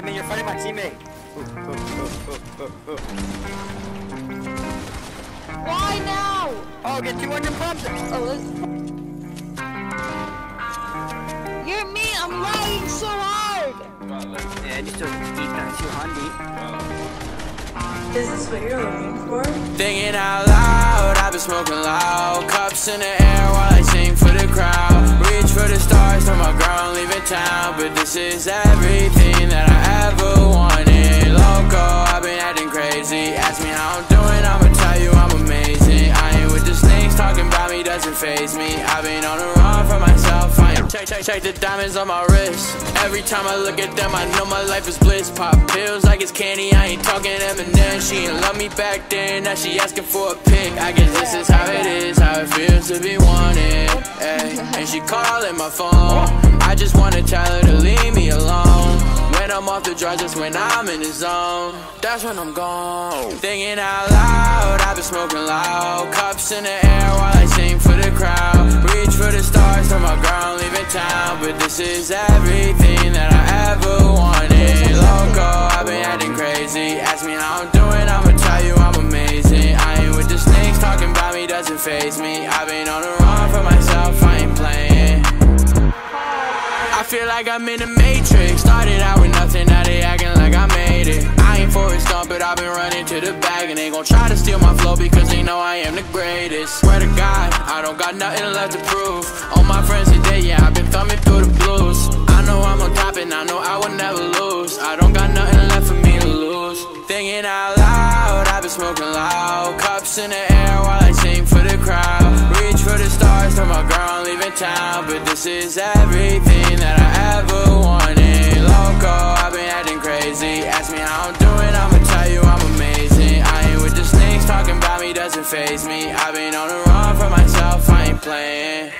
I mean, you're fighting my teammate. Why now? Oh, get 200 pumps. Oh, let's... You're me, I'm lagging so hard! Yeah, just don't eat that 200. Is this what you're looking for? Thinking out loud, I've been smoking loud Cups in the air while I sing for the crowd Reach for the stars, on my ground, leaving town But this is everything that I ever wanted. Loco, I've been acting crazy. Ask me how I'm doing, I'ma tell you I'm amazing. I ain't with the snakes, talking about doesn't faze me. I've been on the run for myself, I ain't Check, check, check the diamonds on my wrist. Every time I look at them, I know my life is bliss. Pop pills like it's candy, I ain't talking Eminem. She ain't love me back then, now she asking for a pic. I guess this is how it is, how it feels to be wanted ay. And she calling my phone. I just wanna tell her to leave me alone. When I'm off the drugs, that's when I'm in the zone. That's when I'm gone. Thinking out loud, I've been smoking loud. Cups in the air For the stars, turn my ground, leaving town But this is everything that I ever wanted. Loco, I've been acting crazy. Ask me how I'm doing, I'ma tell you I'm amazing. I ain't with the snakes, talking about me doesn't faze me. I've been on the run for myself, I ain't playing. I feel like I'm in the matrix Started out with nothing, I've been running to the bag And they gon' try to steal my flow because they know I am the greatest. Swear to God, I don't got nothing left to prove. All my friends today, yeah, I've been thumbing through the blues. I know I'm on top and I know I will never lose. I don't got nothing left for me to lose. Thinking out loud, I've been smoking loud. Cups in the air while I sing for the crowd. Reach for the stars, turn my ground, leaving town. But this is everything talking about me doesn't faze me. I've been on the run for myself, I ain't playing